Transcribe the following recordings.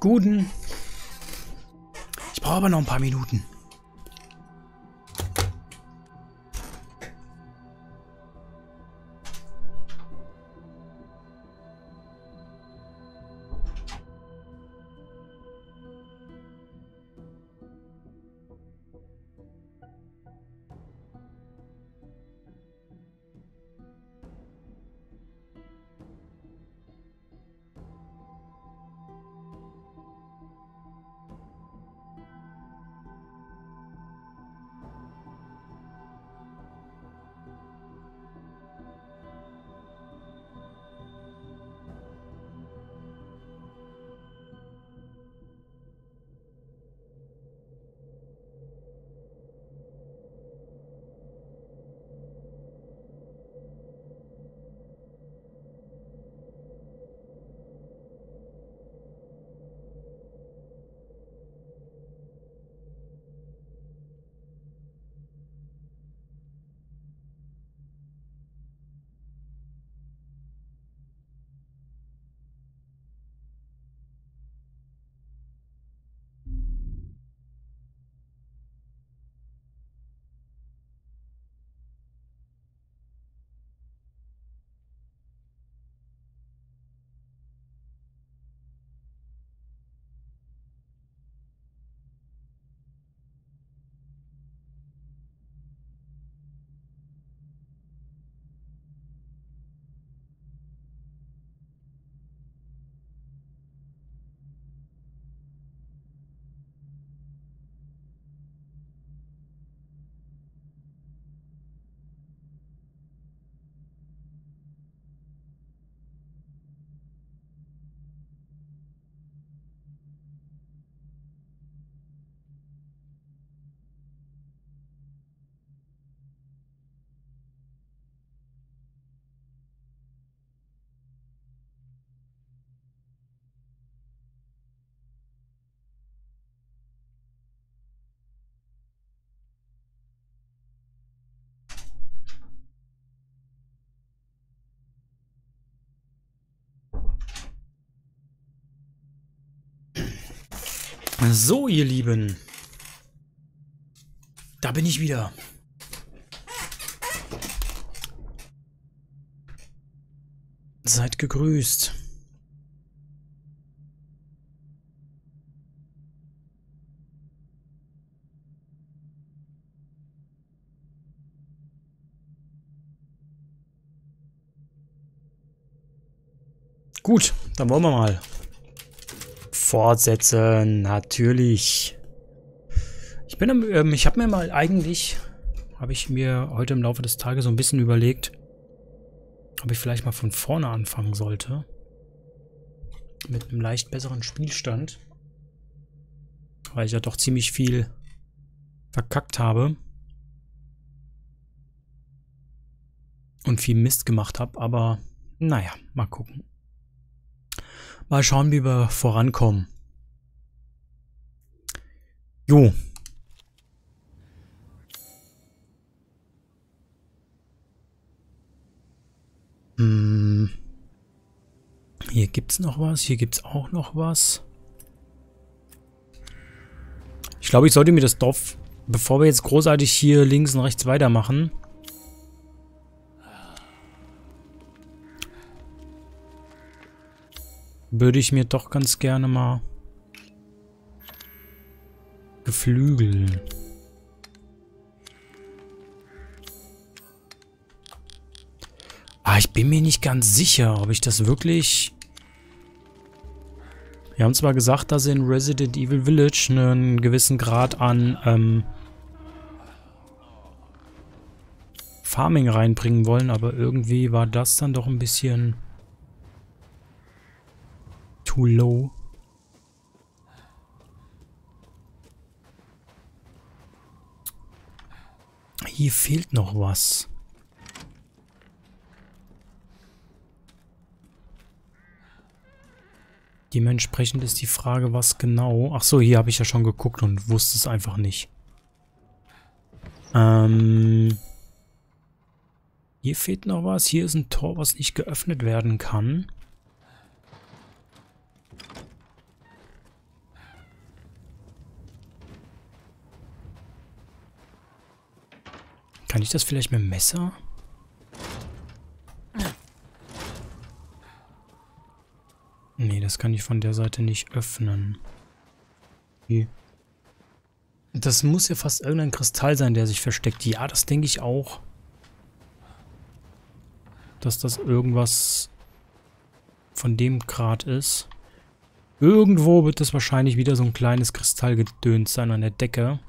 Guten. Ich brauche aber noch ein paar Minuten. So, ihr Lieben. Da bin ich wieder. Seid gegrüßt. Gut, dann wollen wir mal fortsetzen, natürlich. Ich bin, ähm, ich habe mir mal eigentlich, habe ich mir heute im Laufe des Tages so ein bisschen überlegt, ob ich vielleicht mal von vorne anfangen sollte. Mit einem leicht besseren Spielstand. Weil ich ja doch ziemlich viel verkackt habe. und viel Mist gemacht habe, aber naja, mal gucken. Mal schauen, wie wir vorankommen. Jo. Hm. Hier gibt's noch was, hier gibt's auch noch was. Ich glaube, ich sollte mir das Dorf, bevor wir jetzt großartig hier links und rechts weitermachen, würde ich mir doch ganz gerne mal Geflügel. Ah, ich bin mir nicht ganz sicher, ob ich das wirklich... Wir haben zwar gesagt, dass in Resident Evil Village einen gewissen Grad an ähm, Farming reinbringen wollen, aber irgendwie war das dann doch ein bisschen too low. Hier fehlt noch was. Dementsprechend ist die Frage, was genau... Ach so, hier habe ich ja schon geguckt und wusste es einfach nicht. Ähm... Hier fehlt noch was. Hier ist ein Tor, was nicht geöffnet werden kann. Kann ich das vielleicht mit dem Messer? Nee, das kann ich von der Seite nicht öffnen. Wie? Das muss ja fast irgendein Kristall sein, der sich versteckt. Ja, das denke ich auch. Dass das irgendwas von dem Grad ist. Irgendwo wird das wahrscheinlich wieder so ein kleines Kristallgedöns sein an der Decke.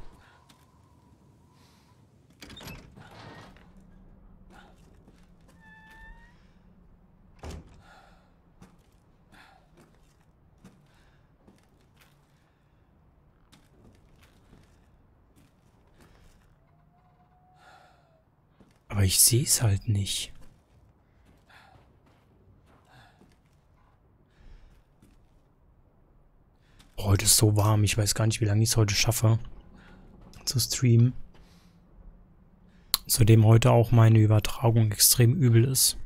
Ich sehe es halt nicht. Heute ist so warm. Ich weiß gar nicht, wie lange ich es heute schaffe zu streamen. Zudem heute auch meine Übertragung extrem übel ist.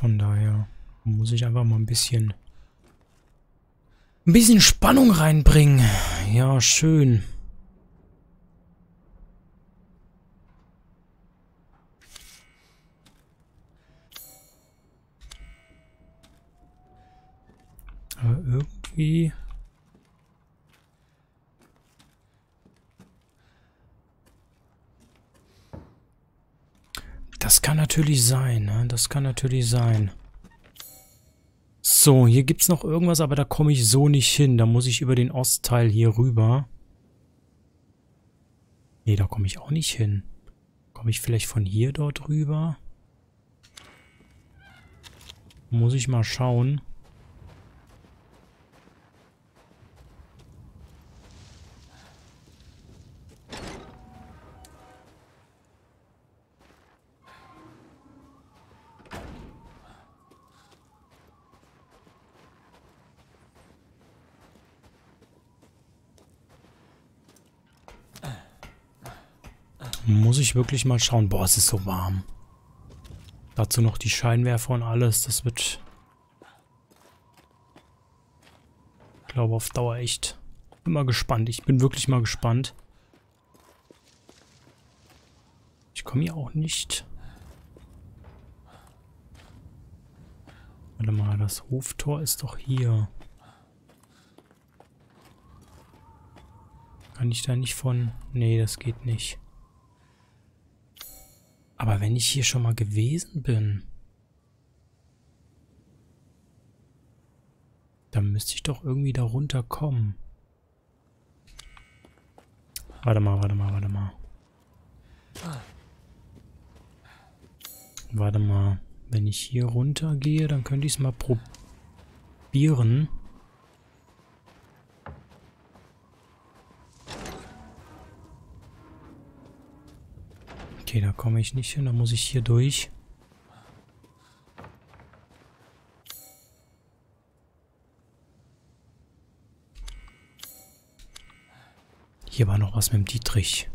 Von daher muss ich einfach mal ein bisschen ein bisschen Spannung reinbringen. Ja, schön. Aber irgendwie Das kann natürlich sein, ne? Das kann natürlich sein. So, hier gibt es noch irgendwas, aber da komme ich so nicht hin. Da muss ich über den Ostteil hier rüber. Nee, da komme ich auch nicht hin. Komme ich vielleicht von hier dort rüber? Muss ich mal schauen. Muss ich wirklich mal schauen. Boah, es ist so warm. Dazu noch die Scheinwerfer und alles. Das wird... Ich glaube auf Dauer echt... Bin mal gespannt. Ich bin wirklich mal gespannt. Ich komme hier auch nicht... Warte mal, das Hoftor ist doch hier. Kann ich da nicht von... Nee, das geht nicht. Aber wenn ich hier schon mal gewesen bin, dann müsste ich doch irgendwie da runterkommen. Warte mal, warte mal, warte mal. Warte mal. Wenn ich hier runter gehe, dann könnte ich es mal probieren. Okay, da komme ich nicht hin, da muss ich hier durch. Hier war noch was mit dem Dietrich.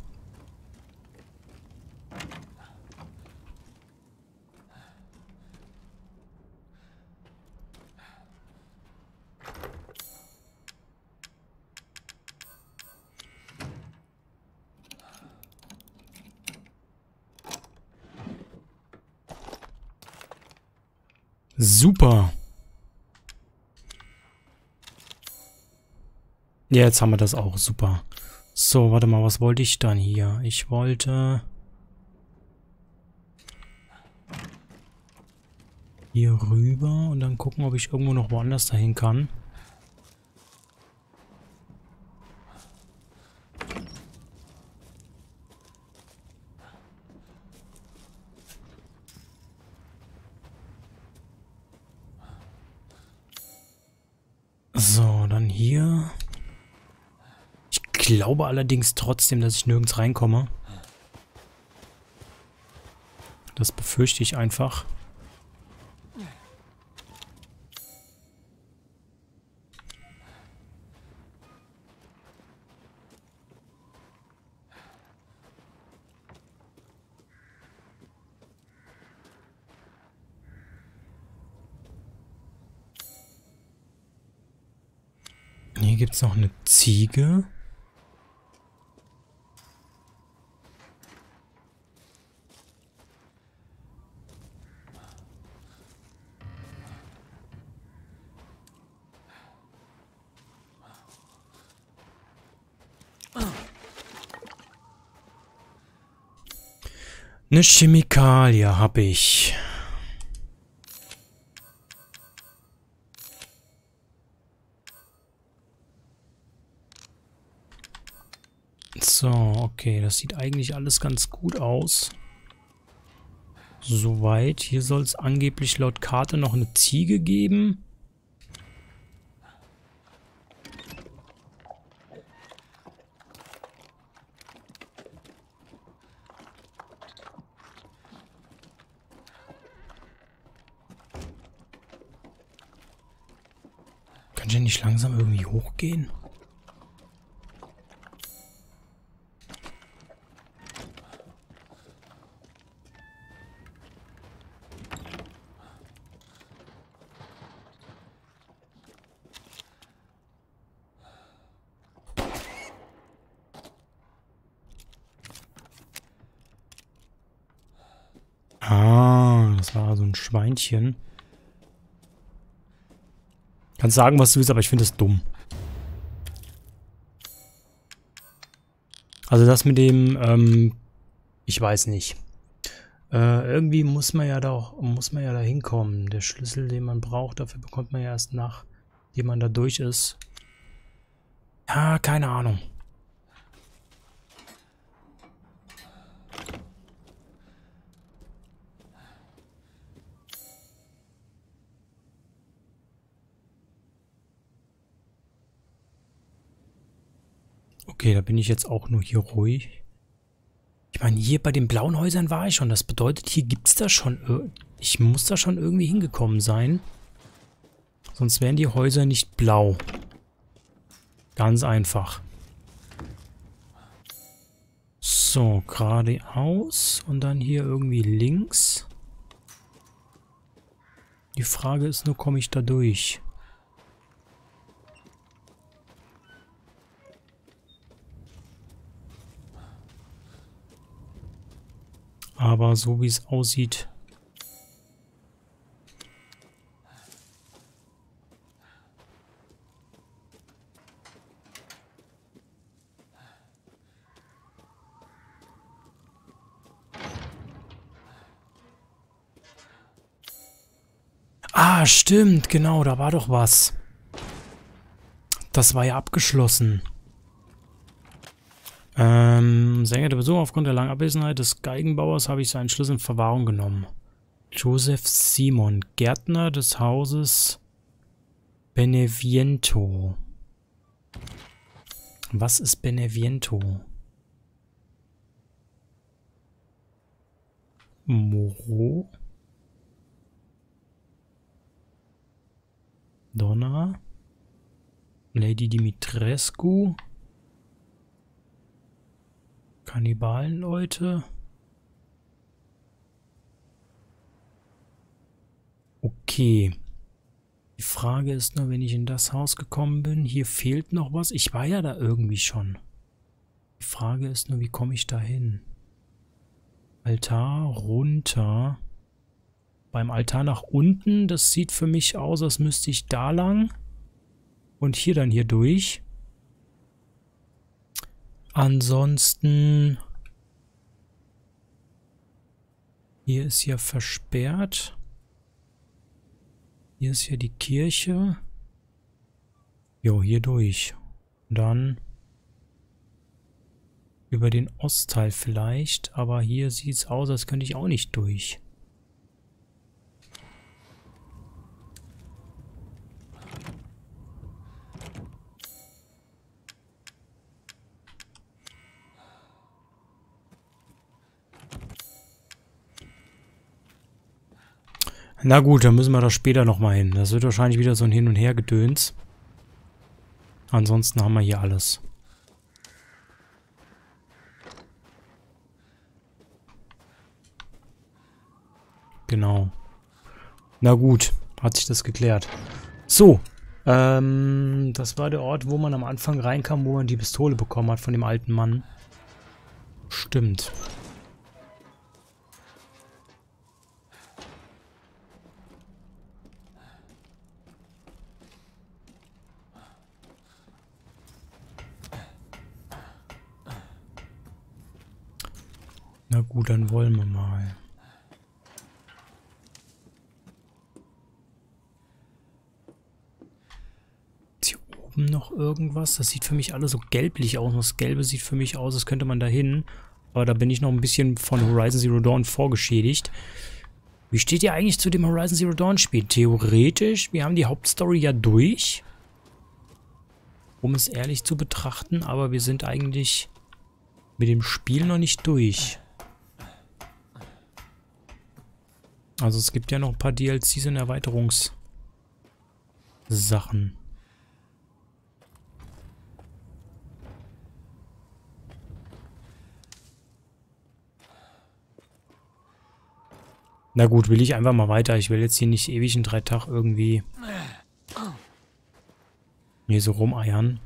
Super. Ja, jetzt haben wir das auch. Super. So, warte mal, was wollte ich dann hier? Ich wollte... Hier rüber und dann gucken, ob ich irgendwo noch woanders dahin kann. So, dann hier. Ich allerdings trotzdem, dass ich nirgends reinkomme. Das befürchte ich einfach. Hier gibt es noch eine Ziege. Eine Chemikalie habe ich. So, okay, das sieht eigentlich alles ganz gut aus. Soweit. Hier soll es angeblich laut Karte noch eine Ziege geben. Ich ja nicht langsam irgendwie hochgehen? Ah, das war so ein Schweinchen. Kannst sagen, was du willst, aber ich finde es dumm. Also das mit dem, ähm, ich weiß nicht. Äh, irgendwie muss man ja da muss man ja da hinkommen. Der Schlüssel, den man braucht, dafür bekommt man ja erst nach, nachdem man da durch ist. Ja, keine Ahnung. Okay, da bin ich jetzt auch nur hier ruhig. Ich meine, hier bei den blauen Häusern war ich schon. Das bedeutet, hier gibt es da schon... Ich muss da schon irgendwie hingekommen sein. Sonst wären die Häuser nicht blau. Ganz einfach. So, geradeaus und dann hier irgendwie links. Die Frage ist nur, komme ich da durch? Aber so wie es aussieht... Ah, stimmt, genau, da war doch was. Das war ja abgeschlossen. Ähm, sehr geehrter Besucher, aufgrund der langen Abwesenheit des Geigenbauers habe ich seinen Schlüssel in Verwahrung genommen. Joseph Simon, Gärtner des Hauses Beneviento. Was ist Beneviento? Moro? Donna? Lady Dimitrescu? Kannibalenleute? Okay. Die Frage ist nur, wenn ich in das Haus gekommen bin, hier fehlt noch was. Ich war ja da irgendwie schon. Die Frage ist nur, wie komme ich da hin? Altar runter. Beim Altar nach unten, das sieht für mich aus, als müsste ich da lang. Und hier dann hier durch. Ansonsten... Hier ist ja versperrt. Hier ist hier die Kirche. Jo, hier durch. Dann über den Ostteil vielleicht, aber hier sieht es aus, als könnte ich auch nicht durch. Na gut, dann müssen wir da später nochmal hin. Das wird wahrscheinlich wieder so ein Hin- und Her-Gedöns. Ansonsten haben wir hier alles. Genau. Na gut, hat sich das geklärt. So, ähm, das war der Ort, wo man am Anfang reinkam, wo man die Pistole bekommen hat von dem alten Mann. Stimmt. Na gut, wollen wir mal. Ist hier oben noch irgendwas? Das sieht für mich alles so gelblich aus. Das Gelbe sieht für mich aus, als könnte man da hin. Aber da bin ich noch ein bisschen von Horizon Zero Dawn vorgeschädigt. Wie steht ihr eigentlich zu dem Horizon Zero Dawn Spiel? Theoretisch, wir haben die Hauptstory ja durch. Um es ehrlich zu betrachten, aber wir sind eigentlich mit dem Spiel noch nicht durch. Also es gibt ja noch ein paar DLCs und Erweiterungssachen. Na gut, will ich einfach mal weiter. Ich will jetzt hier nicht ewig in drei Tagen irgendwie hier so rumeiern.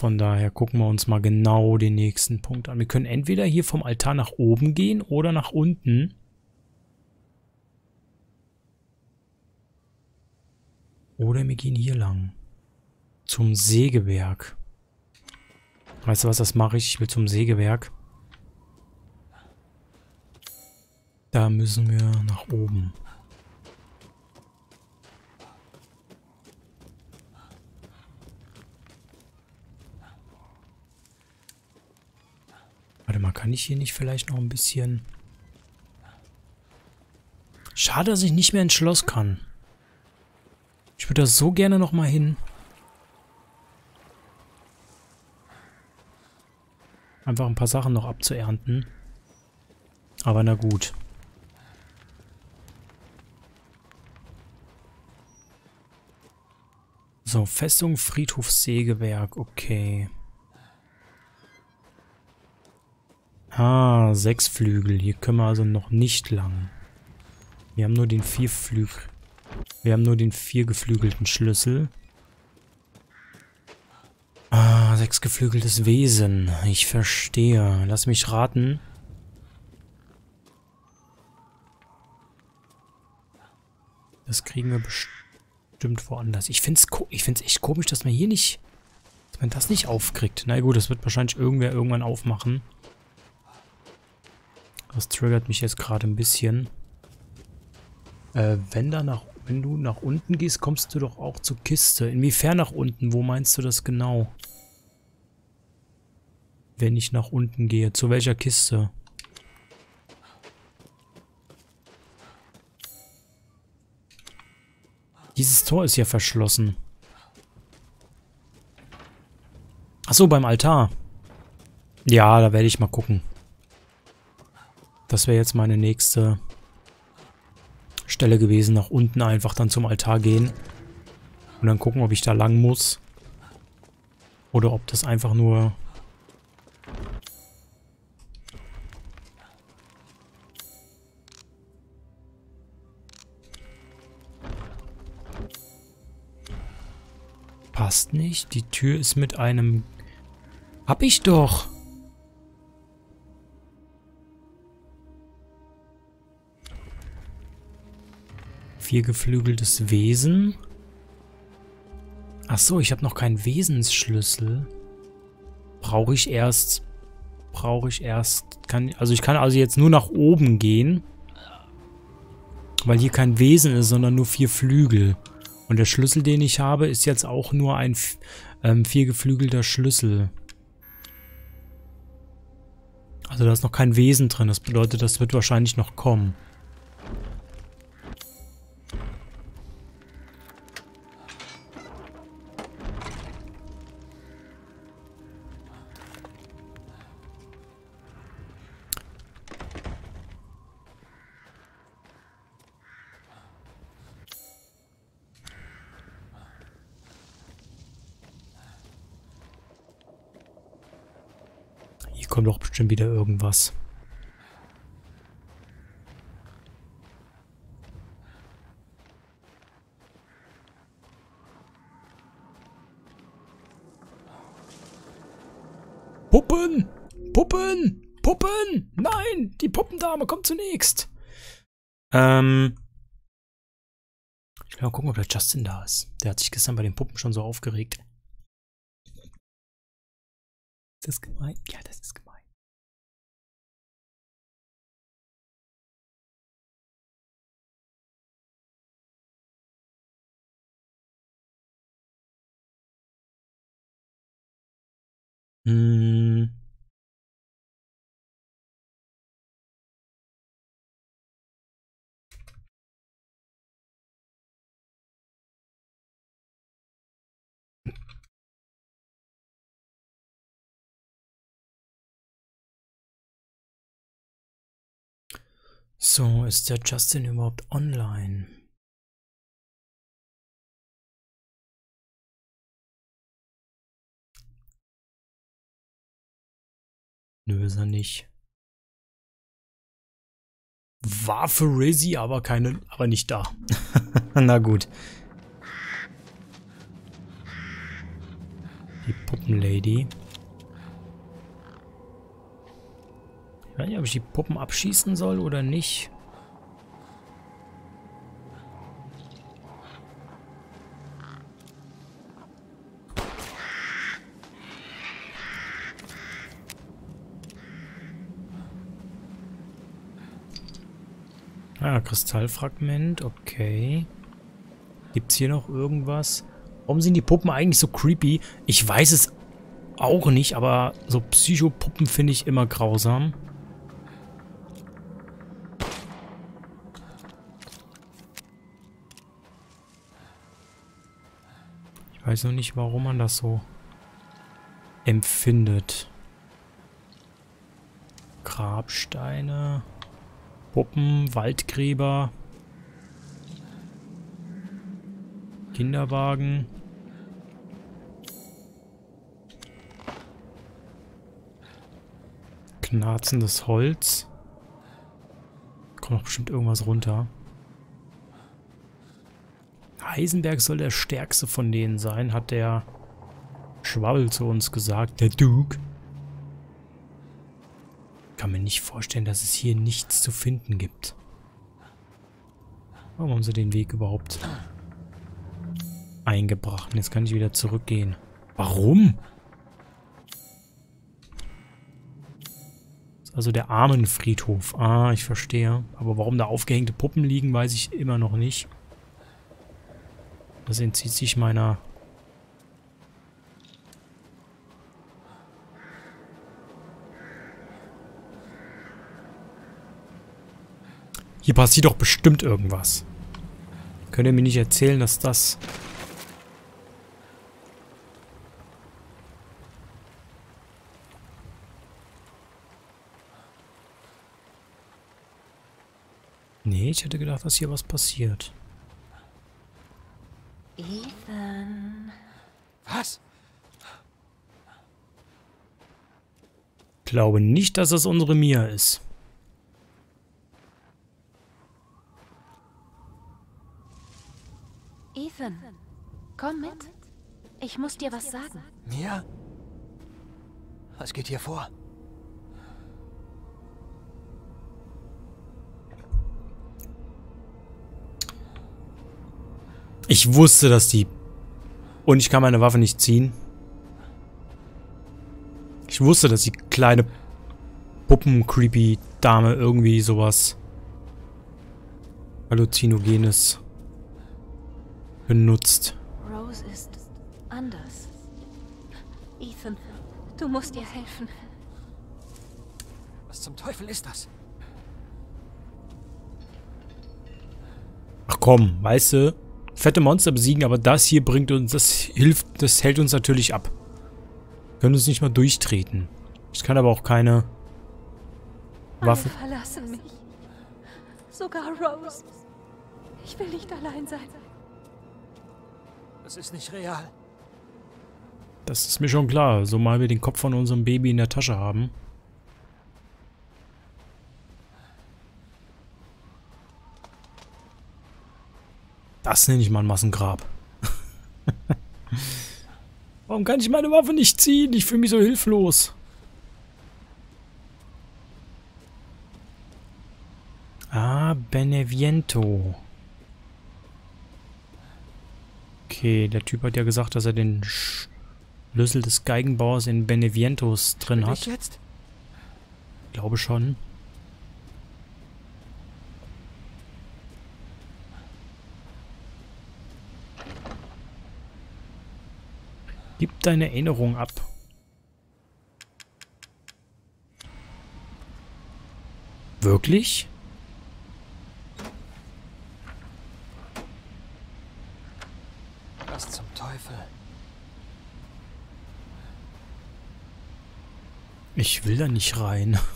Von daher gucken wir uns mal genau den nächsten Punkt an. Wir können entweder hier vom Altar nach oben gehen oder nach unten. Oder wir gehen hier lang. Zum Sägewerk. Weißt du was, das mache ich. Ich will zum Sägewerk. Da müssen wir nach oben. Kann ich hier nicht vielleicht noch ein bisschen... Schade, dass ich nicht mehr ins Schloss kann. Ich würde da so gerne noch mal hin. Einfach ein paar Sachen noch abzuernten. Aber na gut. So, Festung Friedhof Sägewerk, okay. Ah, sechs Flügel. Hier können wir also noch nicht lang. Wir haben nur den vier Flügel. Wir haben nur den vier geflügelten Schlüssel. Ah, sechs geflügeltes Wesen. Ich verstehe. Lass mich raten. Das kriegen wir bestimmt woanders. Ich finde es echt komisch, dass man hier nicht... Dass man das nicht aufkriegt. Na gut, das wird wahrscheinlich irgendwer irgendwann aufmachen. Das triggert mich jetzt gerade ein bisschen. Äh, wenn, da nach, wenn du nach unten gehst, kommst du doch auch zur Kiste. Inwiefern nach unten? Wo meinst du das genau? Wenn ich nach unten gehe. Zu welcher Kiste? Dieses Tor ist ja verschlossen. Achso, beim Altar. Ja, da werde ich mal gucken. Das wäre jetzt meine nächste Stelle gewesen. Nach unten einfach dann zum Altar gehen. Und dann gucken, ob ich da lang muss. Oder ob das einfach nur... Passt nicht. Die Tür ist mit einem... Hab ich doch! Viergeflügeltes Wesen. Ach so, ich habe noch keinen Wesensschlüssel. Brauche ich erst... Brauche ich erst... Kann, also ich kann also jetzt nur nach oben gehen. Weil hier kein Wesen ist, sondern nur vier Flügel. Und der Schlüssel, den ich habe, ist jetzt auch nur ein ähm, viergeflügelter Schlüssel. Also da ist noch kein Wesen drin. Das bedeutet, das wird wahrscheinlich noch kommen. Bestimmt wieder irgendwas. Puppen! Puppen! Puppen! Nein! Die Puppendame kommt zunächst! Ähm. Ich will mal gucken, ob der Justin da ist. Der hat sich gestern bei den Puppen schon so aufgeregt. Ist das gemein? Ja, das ist gemein. Hm. So, ist der Justin überhaupt online? Nö, ist er nicht. War für Rizzy, aber keine, aber nicht da. Na gut. Die Puppenlady. Ich weiß nicht, ob ich die Puppen abschießen soll oder nicht. Ah, Kristallfragment, okay. Gibt's hier noch irgendwas? Warum sind die Puppen eigentlich so creepy? Ich weiß es auch nicht, aber so Psychopuppen finde ich immer grausam. Ich weiß noch nicht, warum man das so empfindet. Grabsteine. Puppen, Waldgräber, Kinderwagen. Knarzendes Holz. Kommt doch bestimmt irgendwas runter. Heisenberg soll der stärkste von denen sein, hat der Schwabbel zu uns gesagt, der Duke kann mir nicht vorstellen, dass es hier nichts zu finden gibt. Warum haben sie den Weg überhaupt eingebracht? Jetzt kann ich wieder zurückgehen. Warum? Das ist also der Armenfriedhof. Ah, ich verstehe. Aber warum da aufgehängte Puppen liegen, weiß ich immer noch nicht. Das entzieht sich meiner Hier passiert doch bestimmt irgendwas. Könnt ihr mir nicht erzählen, dass das... Nee, ich hätte gedacht, dass hier was passiert. Ethan. Was? Glaube nicht, dass es unsere Mia ist. Ethan, komm mit. Ich muss dir was sagen. Mir? Was geht hier vor? Ich wusste, dass die... Und ich kann meine Waffe nicht ziehen. Ich wusste, dass die kleine Puppen-Creepy-Dame irgendwie sowas Halluzinogenes benutzt. Rose ist anders. Ethan, du musst ihr helfen. Was zum Teufel ist das? Ach komm, weißt du, fette Monster besiegen, aber das hier bringt uns, das hilft, das hält uns natürlich ab. Wir können uns nicht mal durchtreten. Ich kann aber auch keine Waffe. Alle verlassen mich. Sogar Rose. Ich will nicht allein sein. Das ist nicht real. Das ist mir schon klar, so mal wir den Kopf von unserem Baby in der Tasche haben. Das nenne ich mal ein Massengrab. Warum kann ich meine Waffe nicht ziehen? Ich fühle mich so hilflos. Ah, Beneviento. Okay, der Typ hat ja gesagt, dass er den Schlüssel des Geigenbauers in Benevientos drin hat. ich jetzt? Glaube schon. Gib deine Erinnerung ab. Wirklich? Was zum Teufel? Ich will da nicht rein.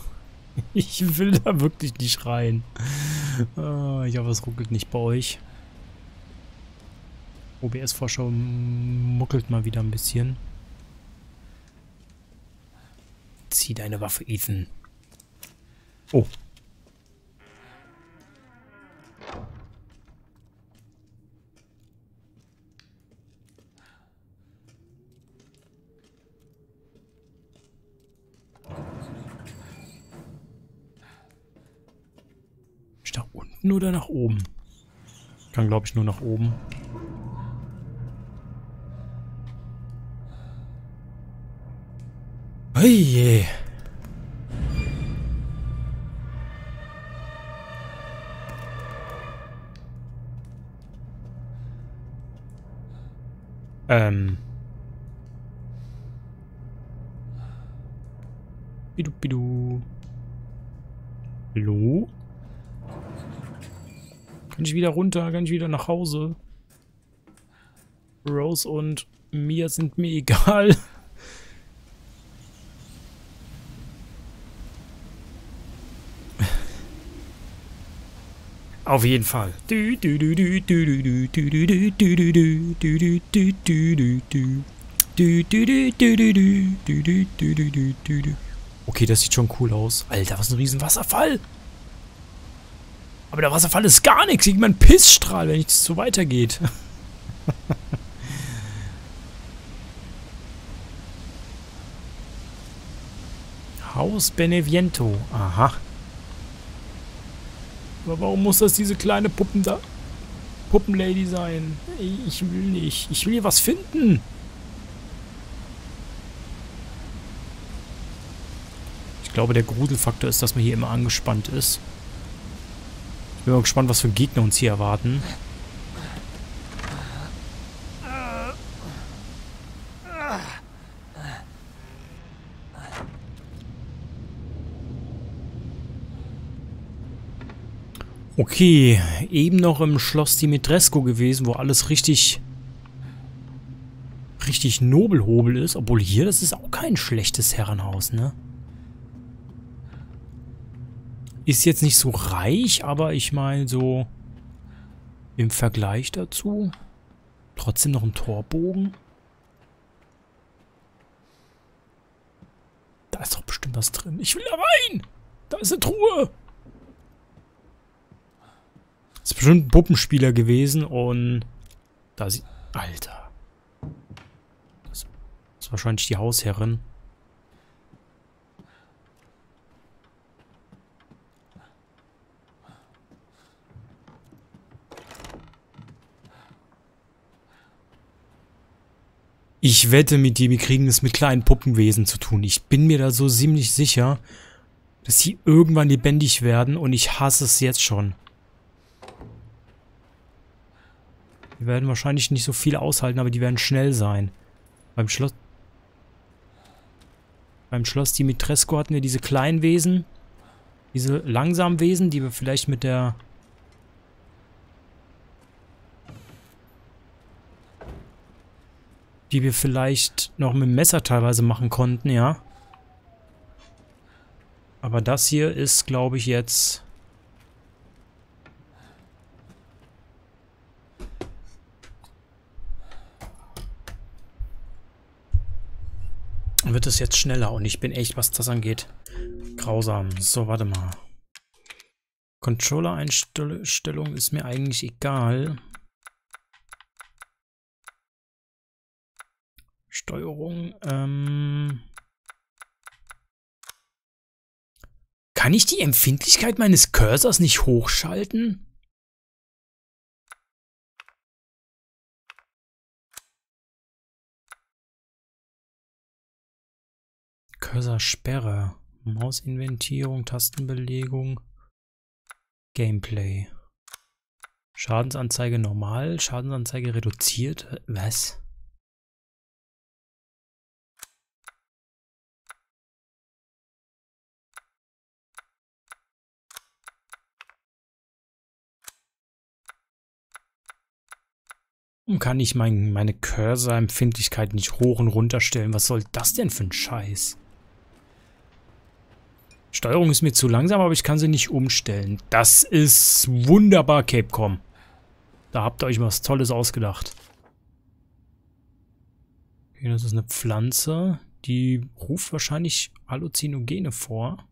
Ich will da wirklich nicht rein. Ah, ich hoffe, es ruckelt nicht bei euch. OBS-Vorschau muckelt mal wieder ein bisschen. Zieh deine Waffe, Ethan. Oh. Oder nach oben? Kann, glaube ich, nur nach oben. Oje. Ähm. Kann ich wieder runter? Kann ich wieder nach Hause? Rose und Mia sind mir egal. Auf jeden Fall. Okay, das sieht schon cool aus. Alter, was ein riesen Wasserfall. Aber der Wasserfall ist gar nichts. Ich mein Pissstrahl, wenn es so weitergeht. Haus Beneviento. Aha. Aber warum muss das diese kleine Puppen da... Puppenlady sein? Ich will nicht. Ich will hier was finden. Ich glaube, der Gruselfaktor ist, dass man hier immer angespannt ist. Bin mal gespannt, was für Gegner uns hier erwarten. Okay, eben noch im Schloss Dimitrescu gewesen, wo alles richtig richtig Nobelhobel ist. Obwohl hier, das ist auch kein schlechtes Herrenhaus, ne? Ist jetzt nicht so reich, aber ich meine so im Vergleich dazu trotzdem noch ein Torbogen. Da ist doch bestimmt was drin. Ich will da rein! Da ist eine Truhe! Das ist bestimmt ein Puppenspieler gewesen und da sieht... Alter. Das ist wahrscheinlich die Hausherrin. Ich wette mit dir, wir kriegen es mit kleinen Puppenwesen zu tun. Ich bin mir da so ziemlich sicher, dass sie irgendwann lebendig werden und ich hasse es jetzt schon. Die werden wahrscheinlich nicht so viel aushalten, aber die werden schnell sein. Beim Schloss... Beim Schloss Dimitrescu hatten wir diese kleinen Wesen. Diese langsamen Wesen, die wir vielleicht mit der die wir vielleicht noch mit dem Messer teilweise machen konnten, ja. Aber das hier ist, glaube ich, jetzt... Wird es jetzt schneller und ich bin echt, was das angeht, grausam. So, warte mal. Controller-Einstellung ist mir eigentlich egal. Steuerung. Ähm Kann ich die Empfindlichkeit meines Cursors nicht hochschalten? Cursor-Sperre. Mausinventierung, Tastenbelegung. Gameplay. Schadensanzeige normal, Schadensanzeige reduziert. Was? Warum kann ich mein, meine Cursor-Empfindlichkeit nicht hoch und runter stellen? Was soll das denn für ein Scheiß? Steuerung ist mir zu langsam, aber ich kann sie nicht umstellen. Das ist wunderbar, Capcom. Da habt ihr euch was Tolles ausgedacht. Okay, das ist eine Pflanze. Die ruft wahrscheinlich Halluzinogene vor.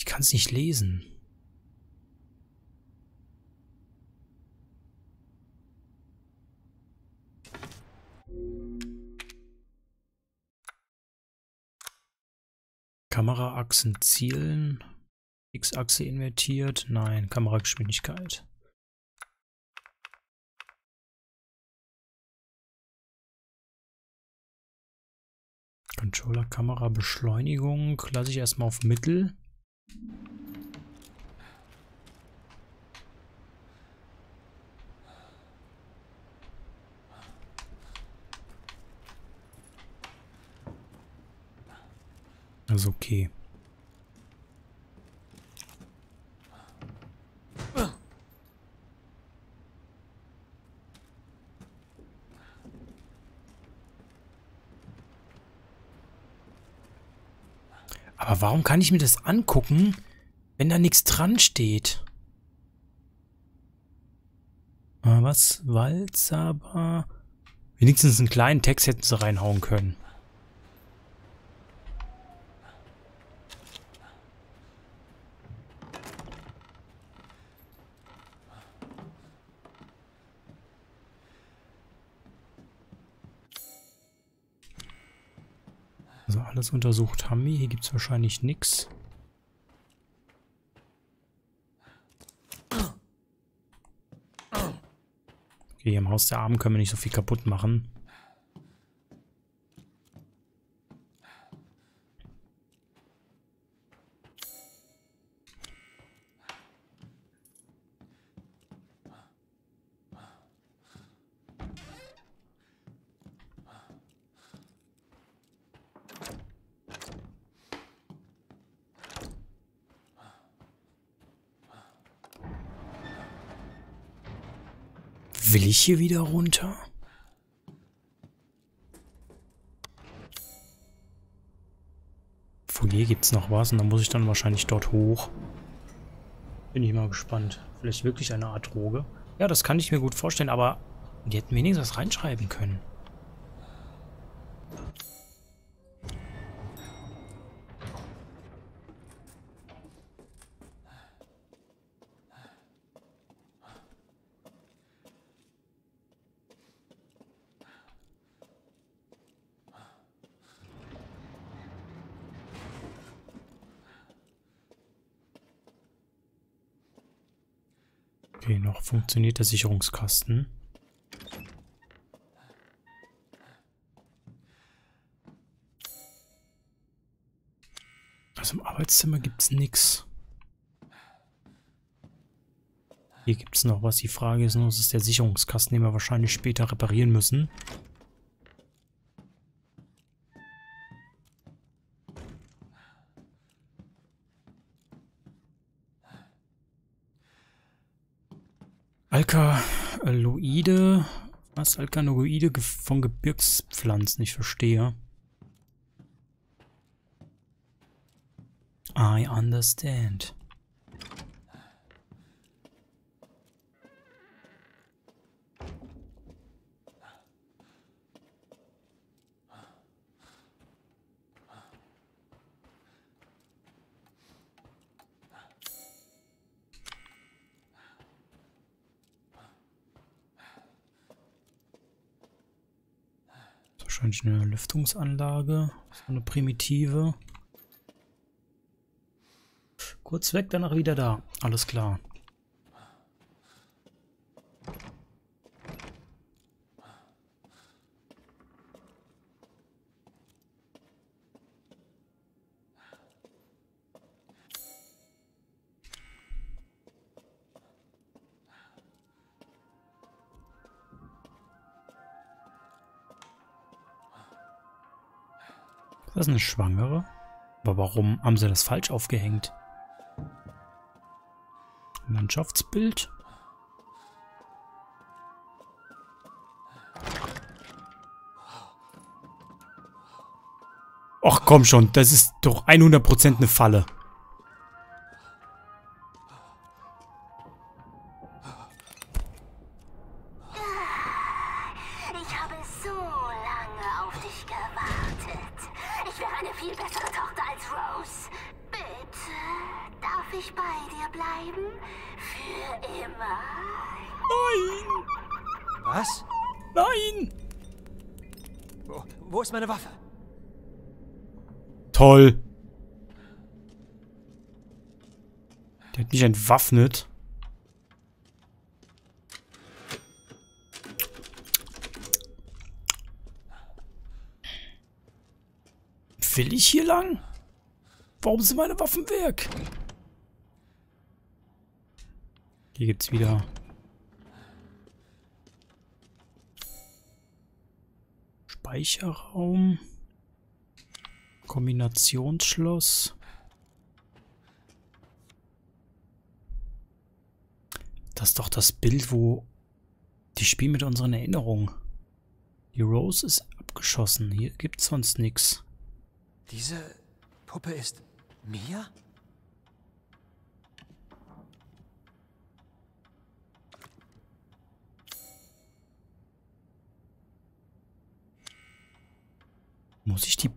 Ich kann es nicht lesen. Kameraachsen zielen. X-Achse invertiert. Nein, Kamerageschwindigkeit. Controller Kamera Beschleunigung lasse ich erstmal auf Mittel. Also okay. Aber warum kann ich mir das angucken, wenn da nichts dran steht? Was? Walzer? Wenigstens einen kleinen Text hätten sie reinhauen können. Also alles untersucht haben wir. Hier gibt es wahrscheinlich nichts. Okay, im Haus der Armen können wir nicht so viel kaputt machen. Will ich hier wieder runter? Foyer gibt es noch was und dann muss ich dann wahrscheinlich dort hoch. Bin ich mal gespannt. Vielleicht wirklich eine Art Droge. Ja, das kann ich mir gut vorstellen, aber die hätten wenigstens was reinschreiben können. Okay, noch funktioniert der Sicherungskasten. Also im Arbeitszimmer gibt es nichts. Hier gibt es noch was. Die Frage ist nur, ist der Sicherungskasten, den wir wahrscheinlich später reparieren müssen. Was? Alkaloide von Gebirgspflanzen. Ich verstehe. I understand. Wahrscheinlich eine Lüftungsanlage. So eine primitive. Kurz weg, danach wieder da. Alles klar. Das ist eine Schwangere. Aber warum haben sie das falsch aufgehängt? Landschaftsbild. Ach komm schon, das ist doch 100% eine Falle. Entwaffnet. Will ich hier lang? Warum sind meine Waffen weg? Hier gibt's wieder Speicherraum. Kombinationsschloss. Das ist doch das Bild, wo die spielen mit unseren Erinnerungen. Die Rose ist abgeschossen. Hier gibt's sonst nichts. Diese Puppe ist Mia? Muss ich die...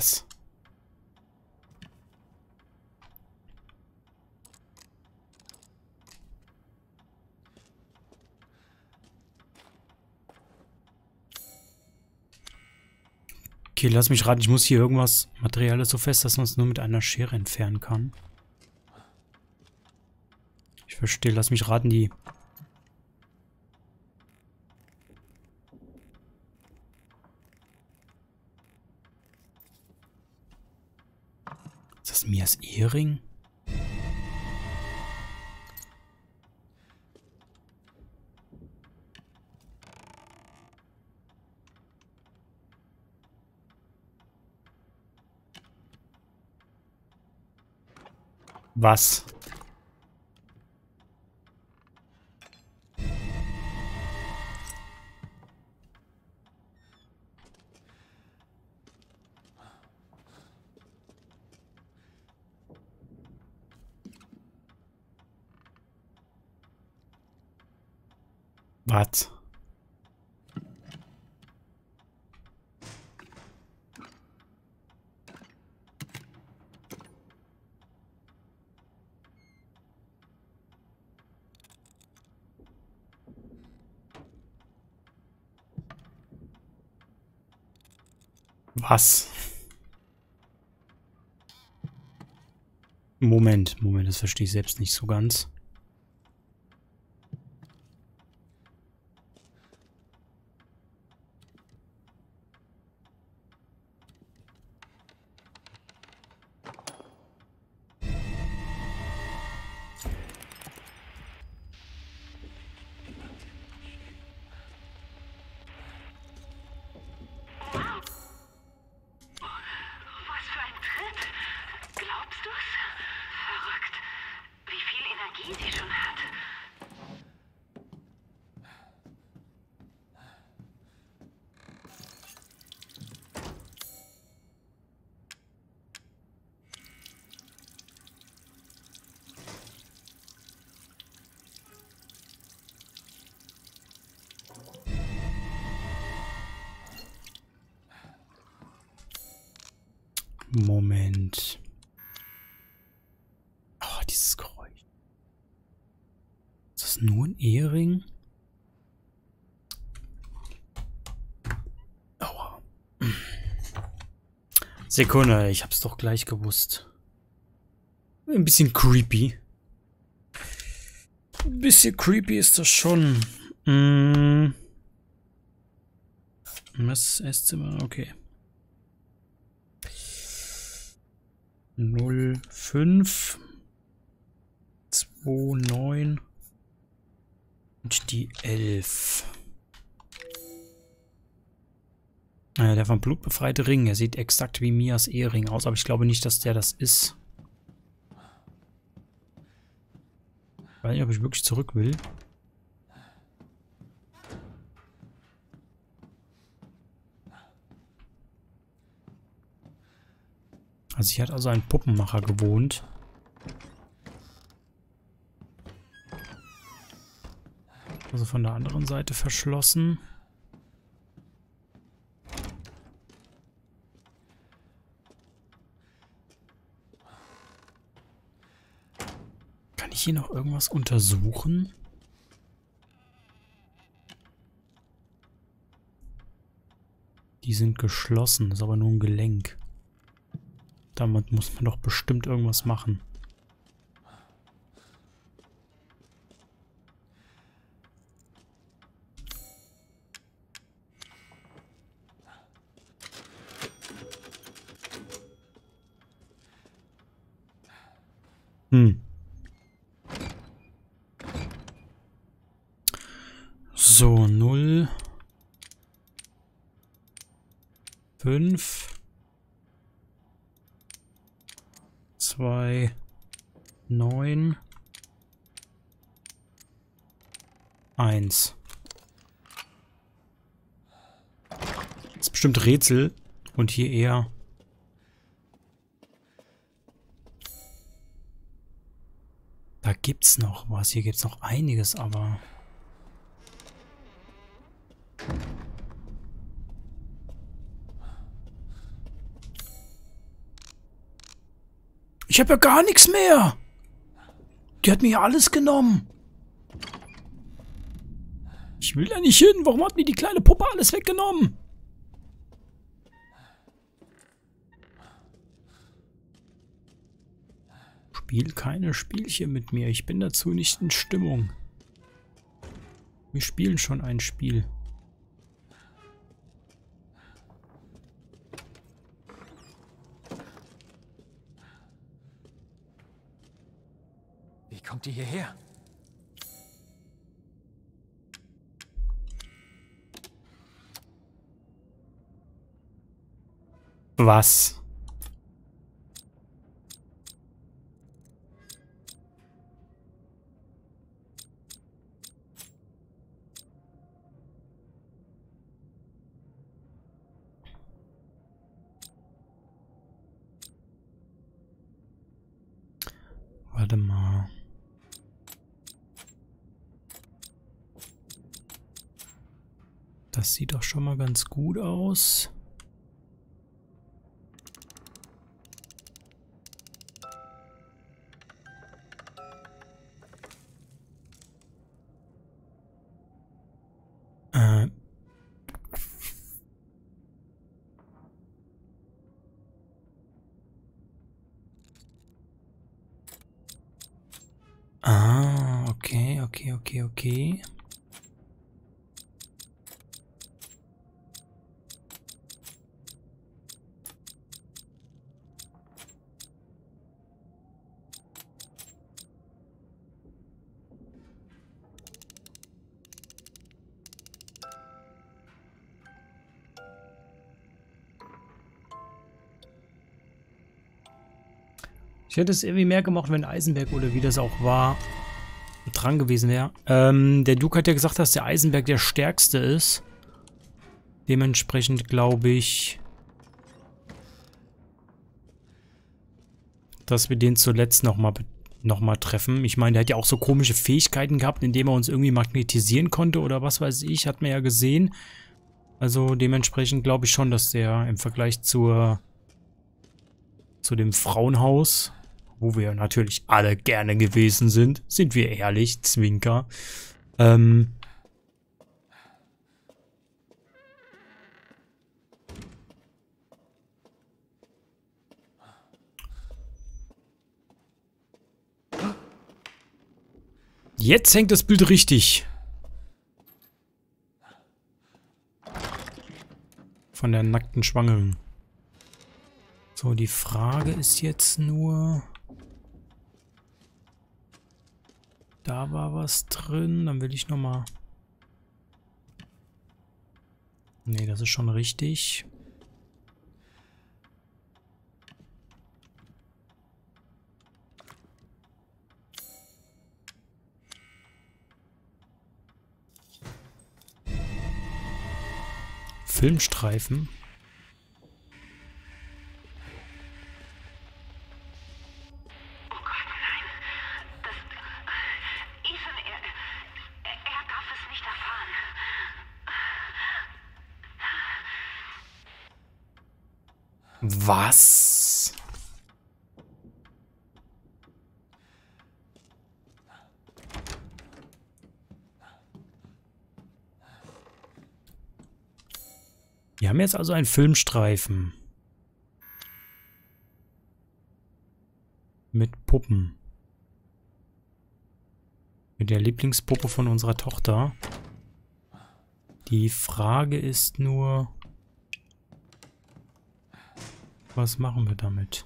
Was? Okay, lass mich raten. Ich muss hier irgendwas Materielles so fest, dass man es nur mit einer Schere entfernen kann. Ich verstehe. Lass mich raten, die... Ist das Mias Ehering? Was? Was? Was? Moment, Moment, das verstehe ich selbst nicht so ganz. Sekunde, ich hab's doch gleich gewusst. Ein bisschen creepy. Ein bisschen creepy ist das schon. Mm. Was? Esszimmer? Okay. 05 29 und die 11. der vom Blut befreite Ring. Er sieht exakt wie Mias Ehering aus, aber ich glaube nicht, dass der das ist. Ich weiß nicht, ob ich wirklich zurück will. Also hier hat also ein Puppenmacher gewohnt. Also von der anderen Seite verschlossen. Ich hier noch irgendwas untersuchen? Die sind geschlossen, ist aber nur ein Gelenk. Damit muss man doch bestimmt irgendwas machen. Eins. Das ist bestimmt Rätsel. Und hier eher... Da gibt's noch was. Hier gibt's noch einiges, aber... Ich habe ja gar nichts mehr. Die hat mir alles genommen. Ich will da nicht hin. Warum hat mir die kleine Puppe alles weggenommen? Spiel keine Spielchen mit mir. Ich bin dazu nicht in Stimmung. Wir spielen schon ein Spiel. Wie kommt die hierher? Was? Warte mal. Das sieht doch schon mal ganz gut aus. Okay, okay, okay. Ich hätte es irgendwie mehr gemacht, wenn Eisenberg oder wie das auch war, dran gewesen wäre. Ähm, der Duke hat ja gesagt, dass der Eisenberg der stärkste ist. Dementsprechend glaube ich, dass wir den zuletzt nochmal noch mal treffen. Ich meine, der hat ja auch so komische Fähigkeiten gehabt, indem er uns irgendwie magnetisieren konnte oder was weiß ich, hat man ja gesehen. Also dementsprechend glaube ich schon, dass der im Vergleich zur zu dem Frauenhaus wo wir natürlich alle gerne gewesen sind, sind wir ehrlich, Zwinker. Ähm, Jetzt hängt das Bild richtig. Von der nackten Schwangeren. So, die Frage ist jetzt nur... Da war was drin. Dann will ich nochmal... Nee, das ist schon richtig. Filmstreifen. Was? Wir haben jetzt also einen Filmstreifen. Mit Puppen. Mit der Lieblingspuppe von unserer Tochter. Die Frage ist nur... Was machen wir damit?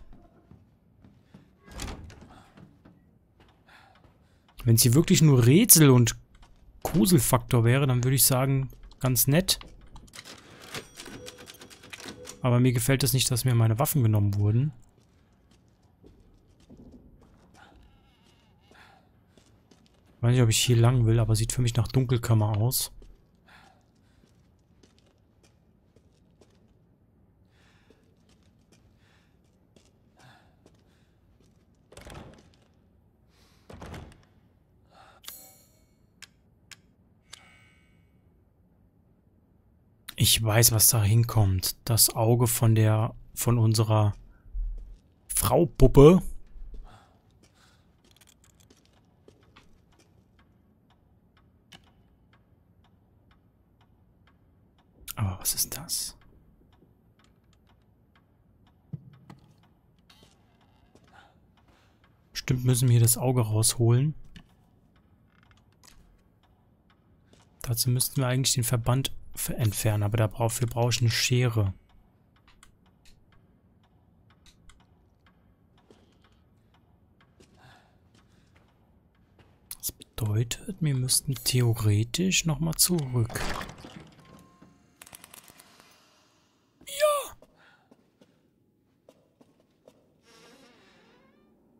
Wenn es hier wirklich nur Rätsel und Gruselfaktor wäre, dann würde ich sagen, ganz nett. Aber mir gefällt es das nicht, dass mir meine Waffen genommen wurden. weiß nicht, ob ich hier lang will, aber sieht für mich nach Dunkelkammer aus. Ich weiß, was da hinkommt. Das Auge von der, von unserer Frau-Puppe. Aber was ist das? Bestimmt müssen wir hier das Auge rausholen. Dazu müssten wir eigentlich den Verband entfernen, aber dafür brauche ich eine Schere. Das bedeutet, wir müssten theoretisch nochmal zurück. Ja!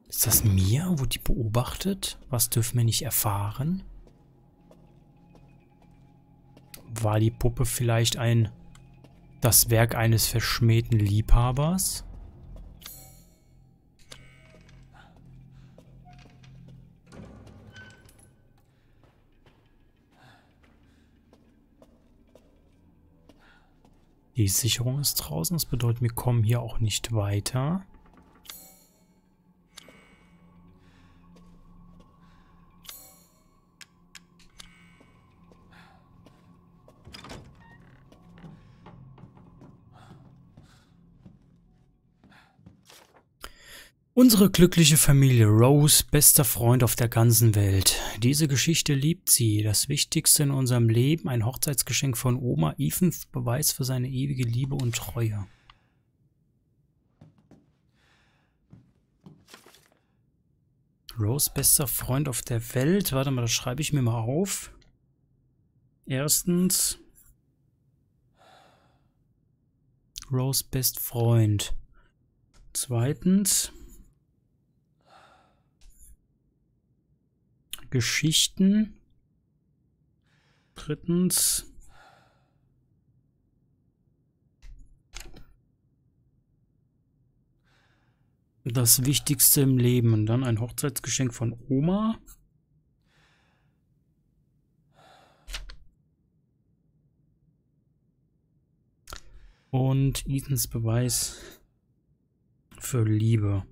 Ist das mir, wo die beobachtet? Was dürfen wir nicht erfahren? War die Puppe vielleicht ein... das Werk eines verschmähten Liebhabers? Die Sicherung ist draußen, das bedeutet, wir kommen hier auch nicht weiter. Unsere glückliche Familie, Rose, bester Freund auf der ganzen Welt. Diese Geschichte liebt sie. Das Wichtigste in unserem Leben, ein Hochzeitsgeschenk von Oma, Ethan, Beweis für seine ewige Liebe und Treue. Rose, bester Freund auf der Welt. Warte mal, das schreibe ich mir mal auf. Erstens. Rose, best Freund. Zweitens. Geschichten. Drittens. Das Wichtigste im Leben. Und dann ein Hochzeitsgeschenk von Oma. Und Ethans Beweis für Liebe.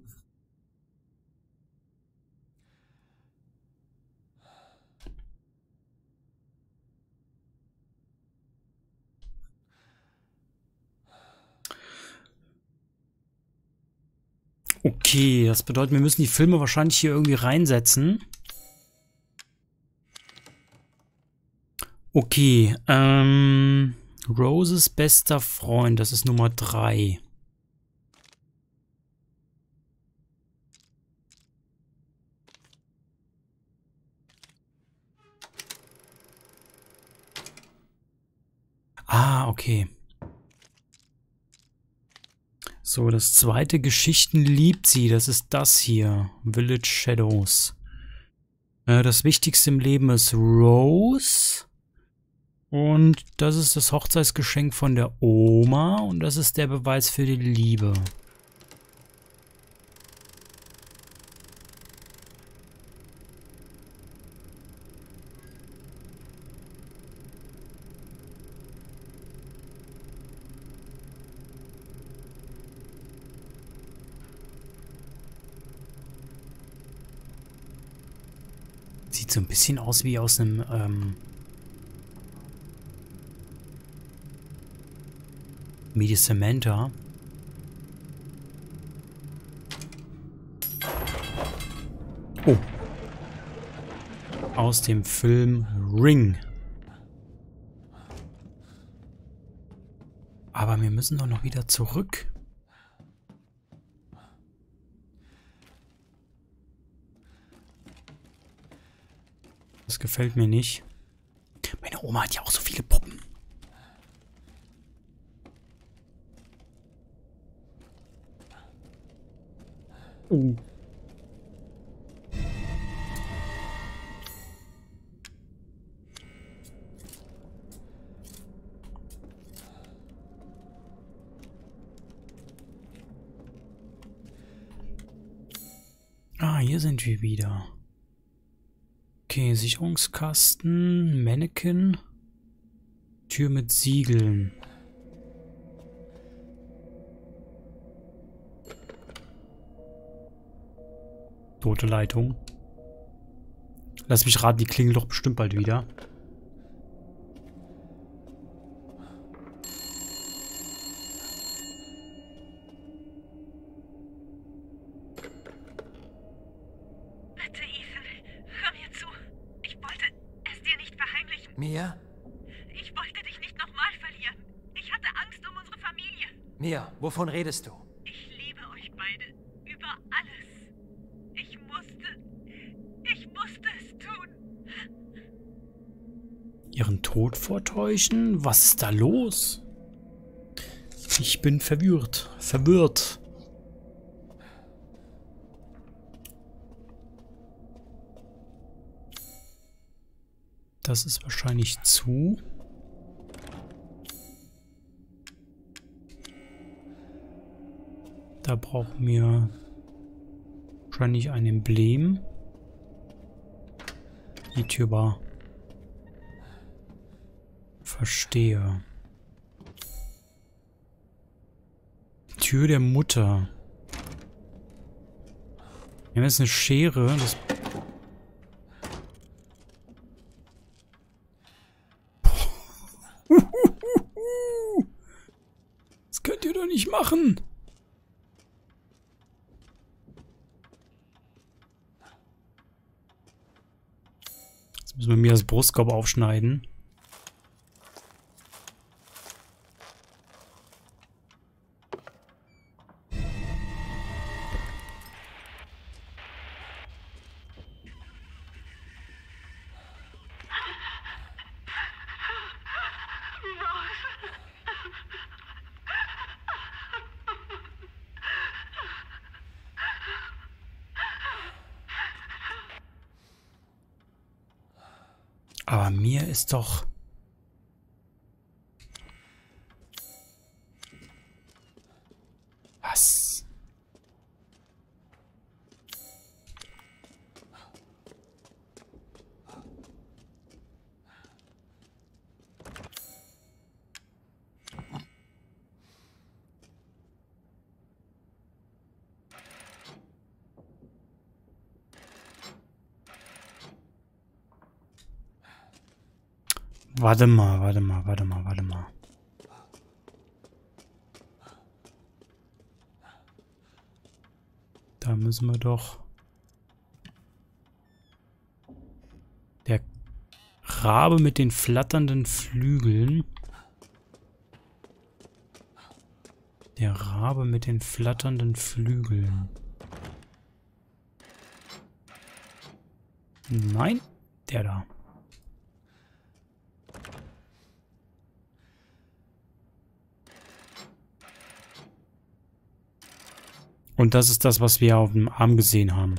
Okay, das bedeutet, wir müssen die Filme wahrscheinlich hier irgendwie reinsetzen. Okay, ähm, Roses bester Freund, das ist Nummer 3. Ah, okay. So, das zweite Geschichten liebt sie. Das ist das hier. Village Shadows. Äh, das Wichtigste im Leben ist Rose. Und das ist das Hochzeitsgeschenk von der Oma. Und das ist der Beweis für die Liebe. Bisschen aus wie aus einem, ähm... Medicamenta. Oh. Aus dem Film Ring. Aber wir müssen doch noch wieder zurück. Gefällt mir nicht. Meine Oma hat ja auch so viele Puppen. Oh. Ah, hier sind wir wieder. Okay, Sicherungskasten, Mannequin, Tür mit Siegeln. Tote Leitung. Lass mich raten, die klingelt doch bestimmt bald wieder. Mia? Ich wollte dich nicht nochmal verlieren. Ich hatte Angst um unsere Familie. Mia, wovon redest du? Ich liebe euch beide. Über alles. Ich musste. Ich musste es tun. Ihren Tod vortäuschen? Was ist da los? Ich bin verwirrt. Verwirrt. Das ist wahrscheinlich zu. Da brauchen wir wahrscheinlich ein Emblem. War. Verstehe. Tür der Mutter. Wir haben jetzt eine Schere. Das das könnt ihr doch nicht machen. Müssen wir mir das Brustkorb aufschneiden. Mir Warte mal, warte mal, warte mal, warte mal. Da müssen wir doch... Der Rabe mit den flatternden Flügeln. Der Rabe mit den flatternden Flügeln. Nein, der da. Und das ist das, was wir auf dem Arm gesehen haben.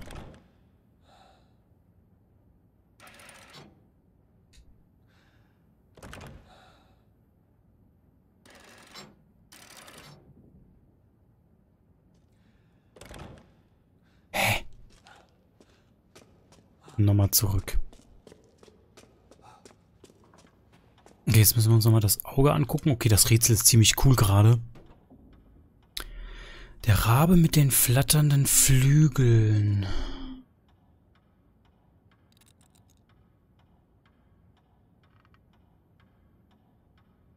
Hä? Nochmal zurück. Okay, jetzt müssen wir uns nochmal das Auge angucken. Okay, das Rätsel ist ziemlich cool gerade. Rabe mit den flatternden Flügeln.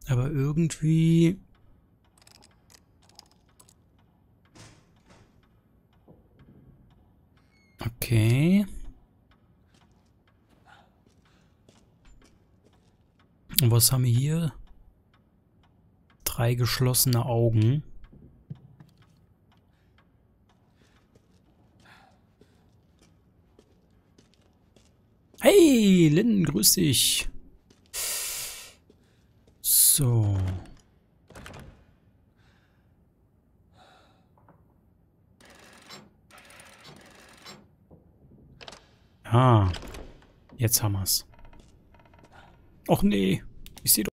Aber irgendwie... Okay. Und was haben wir hier? Drei geschlossene Augen. Lynn, grüß dich. So. Ah, jetzt haben wir's. Och nee, ich sehe